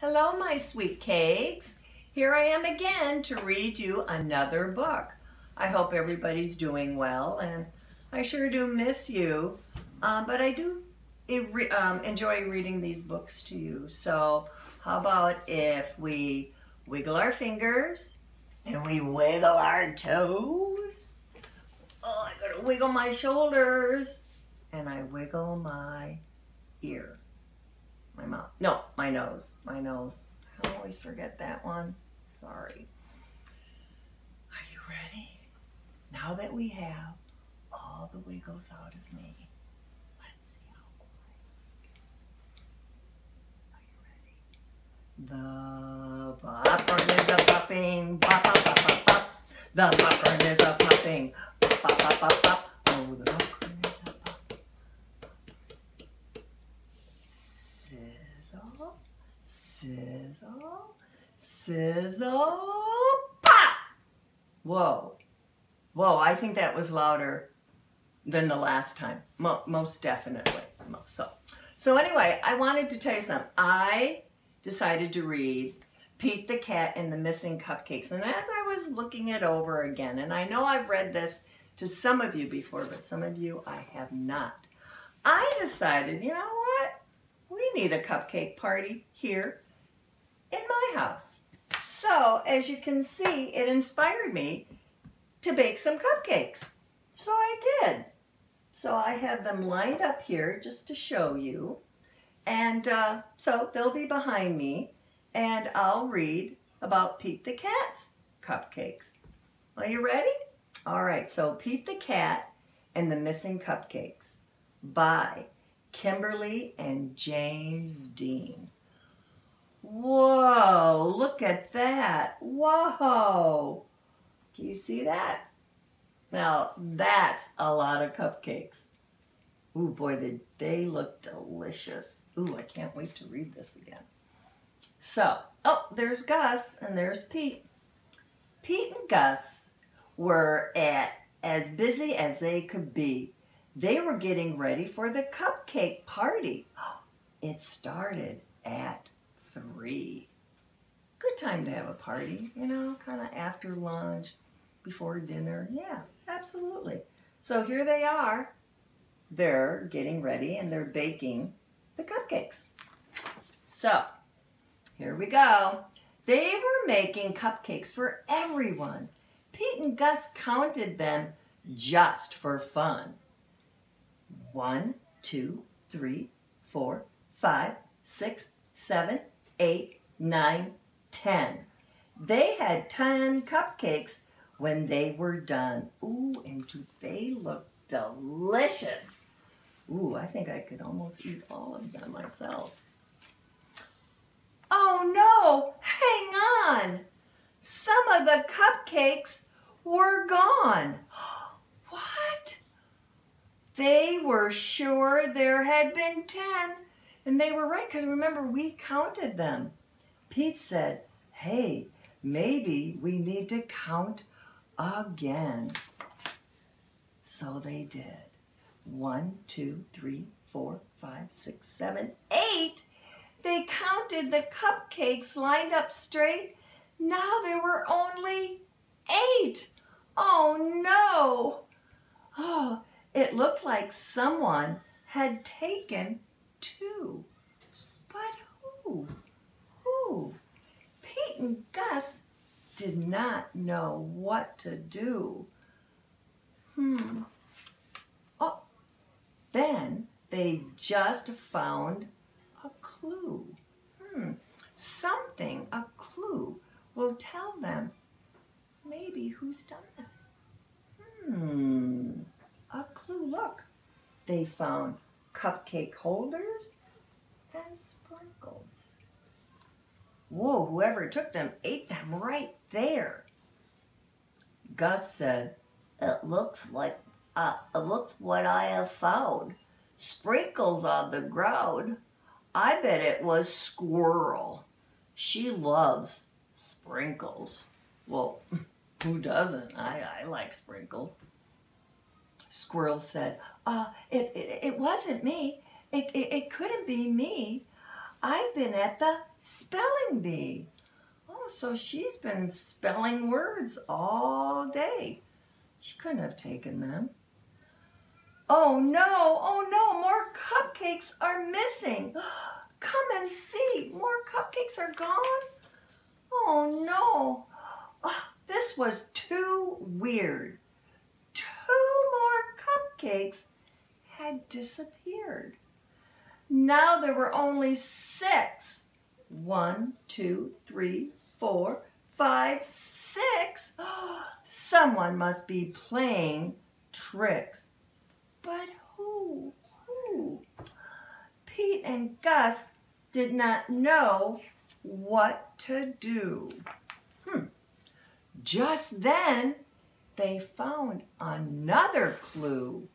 Hello, my sweet cakes. Here I am again to read you another book. I hope everybody's doing well, and I sure do miss you, um, but I do um, enjoy reading these books to you. So how about if we wiggle our fingers and we wiggle our toes? Oh, I gotta wiggle my shoulders and I wiggle my ear. My mouth. No, my nose. My nose. I always forget that one. Sorry. Are you ready? Now that we have all the wiggles out of me, let's see how quick. Are you ready? The popcorn is a popping. Pop, pop, pop, pop, pop. The popcorn is a popping. Pop, pop, pop, pop, pop. Oh, the popcorn is a popping. Sizzle, sizzle, sizzle, pop! Whoa. Whoa, I think that was louder than the last time. Mo most definitely. So, so anyway, I wanted to tell you something. I decided to read Pete the Cat and the Missing Cupcakes. And as I was looking it over again, and I know I've read this to some of you before, but some of you I have not. I decided, you know what? We need a cupcake party here in my house. So, as you can see, it inspired me to bake some cupcakes. So I did. So I have them lined up here just to show you. And uh, so they'll be behind me and I'll read about Pete the Cat's cupcakes. Are you ready? All right, so Pete the Cat and the Missing Cupcakes by Kimberly and James Dean. Whoa, look at that. Whoa. Can you see that? Now, that's a lot of cupcakes. Ooh, boy, they, they look delicious. Ooh, I can't wait to read this again. So, oh, there's Gus and there's Pete. Pete and Gus were at as busy as they could be. They were getting ready for the cupcake party. It started at 3. Good time to have a party, you know, kind of after lunch, before dinner. Yeah, absolutely. So here they are. They're getting ready and they're baking the cupcakes. So, here we go. They were making cupcakes for everyone. Pete and Gus counted them just for fun. One, two, three, four, five, six, seven, eight, nine, ten. They had ten cupcakes when they were done. Ooh, and do they look delicious. Ooh, I think I could almost eat all of them myself. Oh no, hang on. Some of the cupcakes were gone. What? They were sure there had been 10, and they were right, because remember, we counted them. Pete said, hey, maybe we need to count again. So they did. One, two, three, four, five, six, seven, eight. They counted the cupcakes lined up straight. Now there were only eight. Oh no. Oh, it looked like someone had taken two. But who? Who? Pete and Gus did not know what to do. Hmm. Oh, then they just found a clue. Hmm. Something, a clue, will tell them maybe who's done this. Hmm. A clue. Look, they found cupcake holders and sprinkles. Whoa, whoever took them ate them right there. Gus said, It looks like, uh, it looks what I have found. Sprinkles on the ground. I bet it was Squirrel. She loves sprinkles. Well, who doesn't? I, I like sprinkles. Squirrel said, uh, it, it, it wasn't me. It, it, it couldn't be me. I've been at the spelling bee. Oh, so she's been spelling words all day. She couldn't have taken them. Oh no, oh no, more cupcakes are missing. Come and see, more cupcakes are gone. Oh no, oh, this was too weird. Two more cupcakes had disappeared. Now there were only six. One, two, three, four, five, six. Someone must be playing tricks. But who? Who? Pete and Gus did not know what to do. Hmm. Just then, they found another clue.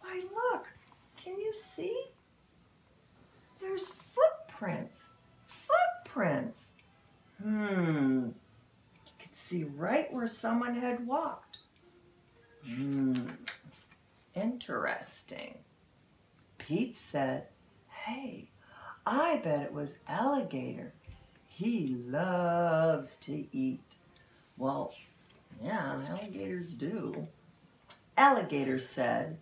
Why, look, can you see? There's footprints. Footprints. Hmm. You could see right where someone had walked. Hmm. Interesting. Pete said, Hey, I bet it was Alligator. He loves to eat. Well, yeah, alligators do. Alligator said,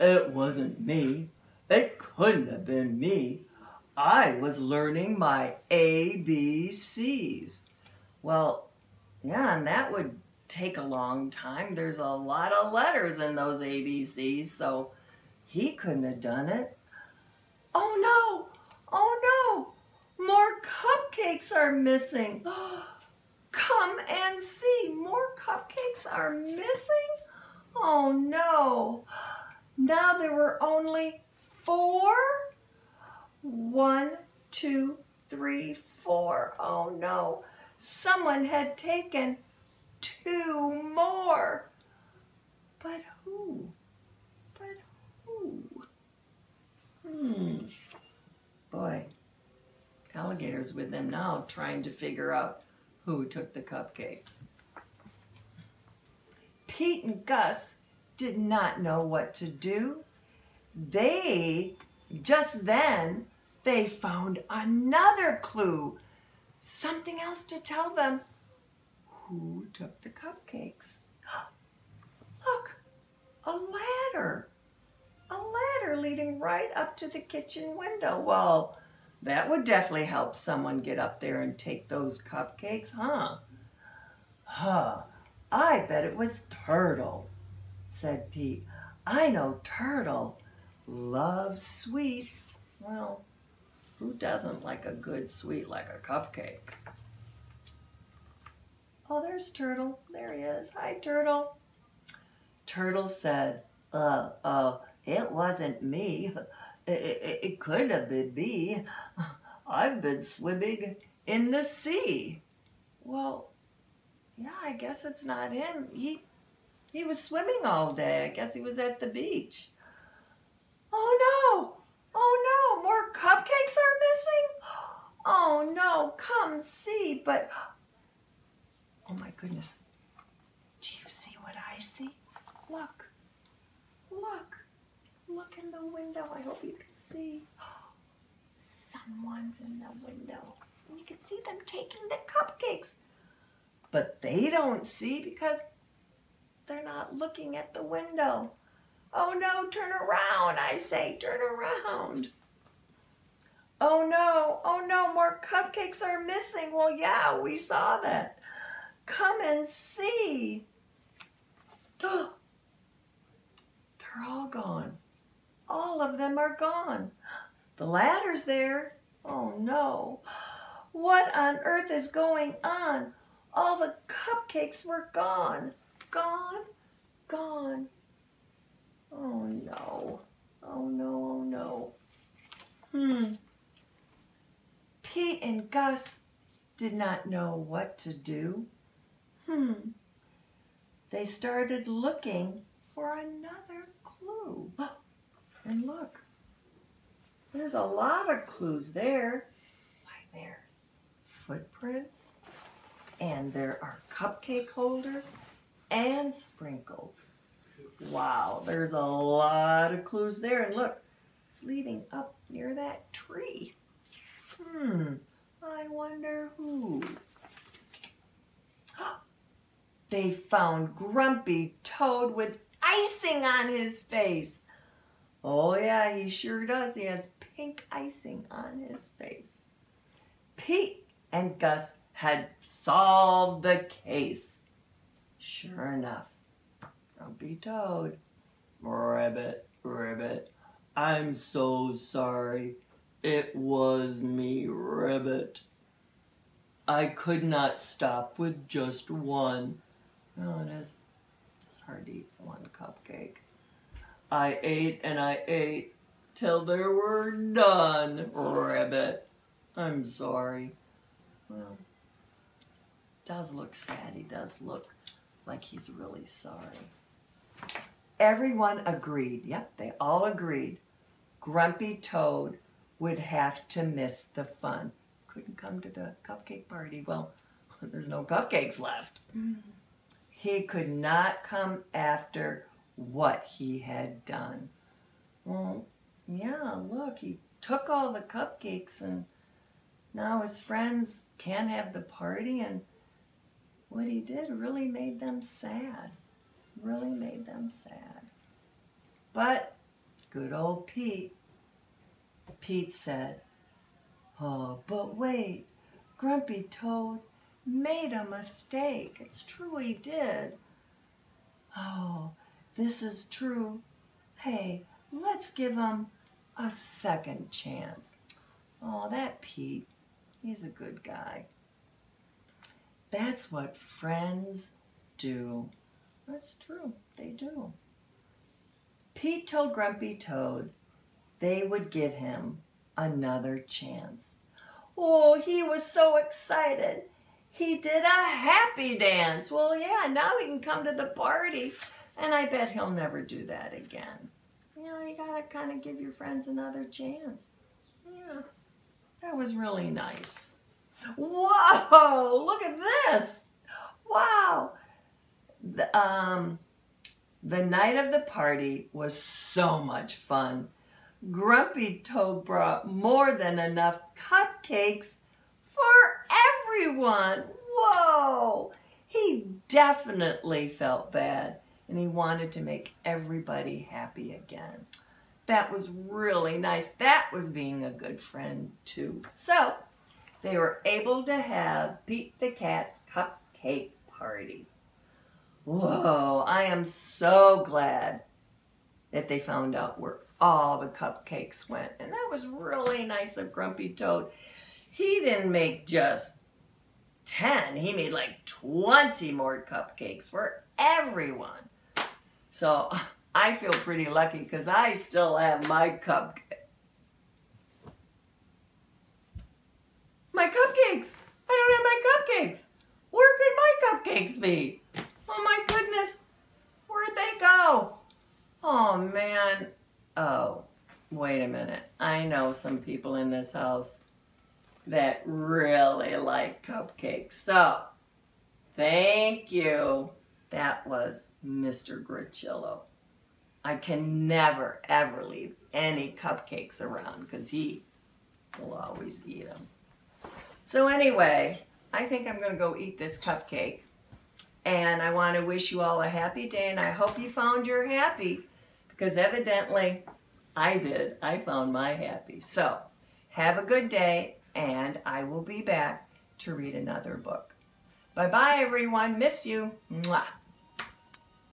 It wasn't me. It couldn't have been me. I was learning my ABCs. Well, yeah, and that would take a long time. There's a lot of letters in those ABCs, so he couldn't have done it. Oh no! Oh no! More cupcakes are missing. Come and see, more cupcakes are missing? Oh no! Now there were only four? One, two, three, four. Oh no! Someone had taken two more. But who? But who? Hmm. Boy, alligators with them now trying to figure out who took the cupcakes. Pete and Gus did not know what to do. They, just then, they found another clue. Something else to tell them who took the cupcakes. Look, a ladder. A ladder leading right up to the kitchen window. Well, that would definitely help someone get up there and take those cupcakes, huh? Huh, I bet it was Turtle, said Pete. I know Turtle loves sweets. Well, who doesn't like a good sweet like a cupcake? Oh, there's Turtle. There he is. Hi, Turtle. Turtle said, uh, uh, it wasn't me. It, it, it could have been me. I've been swimming in the sea. Well, yeah, I guess it's not him. He, he was swimming all day. I guess he was at the beach. Oh no! Cupcakes are missing? Oh no! Come see, but Oh my goodness. Do you see what I see? Look. Look. Look in the window. I hope you can see. Someone's in the window. You can see them taking the cupcakes. But they don't see because they're not looking at the window. Oh no, turn around, I say, turn around. Oh no, oh no, more cupcakes are missing. Well, yeah, we saw that. Come and see. They're all gone. All of them are gone. The ladder's there. Oh no. What on earth is going on? All the cupcakes were gone. Gone, gone. Oh no. Oh no, oh no. Hmm. Pete and Gus did not know what to do. Hmm. They started looking for another clue. And look, there's a lot of clues there. Why, there's footprints, and there are cupcake holders and sprinkles. Wow, there's a lot of clues there. And look, it's leading up near that tree. Hmm, I wonder who. They found Grumpy Toad with icing on his face. Oh yeah, he sure does. He has pink icing on his face. Pete and Gus had solved the case. Sure enough, Grumpy Toad, Ribbit, Ribbit, I'm so sorry. It was me, Ribbit. I could not stop with just one. No, it is. It's hard to eat one cupcake. I ate and I ate till there were none, Ribbit. I'm sorry. Well, does look sad. He does look like he's really sorry. Everyone agreed. Yep, they all agreed. Grumpy Toad would have to miss the fun. Couldn't come to the cupcake party. Well, there's no cupcakes left. Mm. He could not come after what he had done. Well, yeah, look, he took all the cupcakes and now his friends can't have the party and what he did really made them sad. Really made them sad. But good old Pete, Pete said, Oh, but wait, Grumpy Toad made a mistake. It's true he did. Oh, this is true. Hey, let's give him a second chance. Oh, that Pete, he's a good guy. That's what friends do. That's true, they do. Pete told Grumpy Toad they would give him another chance. Oh, he was so excited. He did a happy dance. Well, yeah, now he can come to the party. And I bet he'll never do that again. You know, you gotta kind of give your friends another chance. Yeah, that was really nice. Whoa, look at this. Wow. The, um, the night of the party was so much fun. Grumpy Toad brought more than enough cupcakes for everyone. Whoa! He definitely felt bad and he wanted to make everybody happy again. That was really nice. That was being a good friend too. So they were able to have Pete the Cat's cupcake party. Whoa, I am so glad that they found out where all the cupcakes went. And that was really nice of Grumpy Toad. He didn't make just 10, he made like 20 more cupcakes for everyone. So I feel pretty lucky because I still have my cupcake. My cupcakes! I don't have my cupcakes! Where could my cupcakes be? Oh my goodness! Where'd they go? Oh man. Oh, wait a minute. I know some people in this house that really like cupcakes. So, thank you. That was Mr. Greczylo. I can never, ever leave any cupcakes around because he will always eat them. So anyway, I think I'm going to go eat this cupcake. And I want to wish you all a happy day, and I hope you found your happy, because evidently I did. I found my happy. So have a good day, and I will be back to read another book. Bye-bye, everyone. Miss you. Mwah.